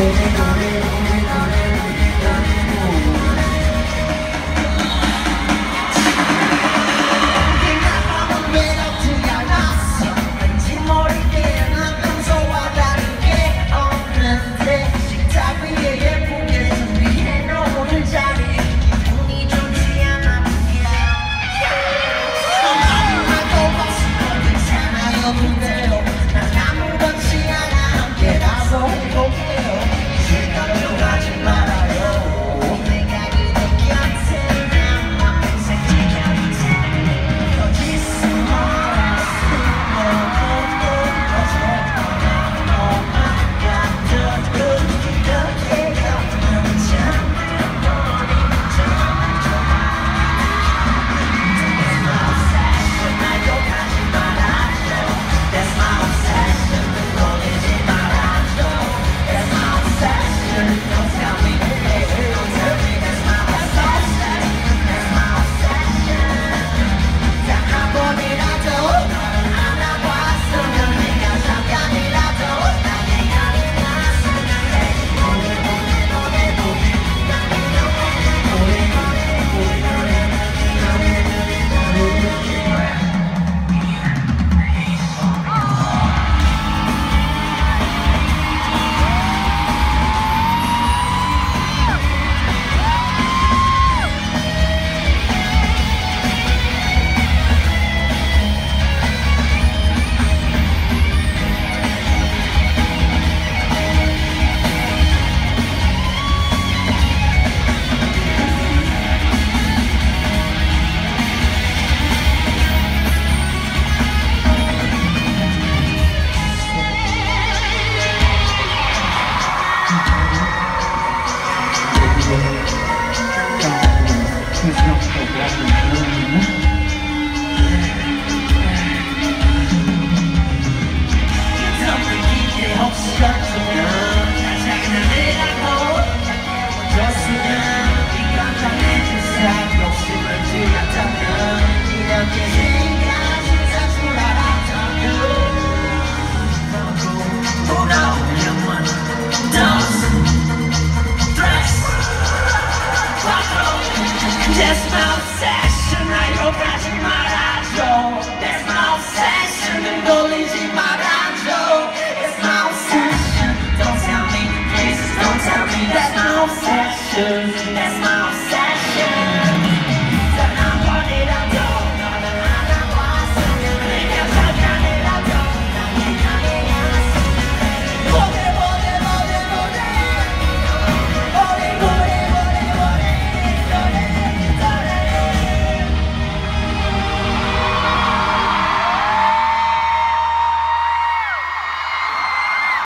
Thank you. That's that's my obsession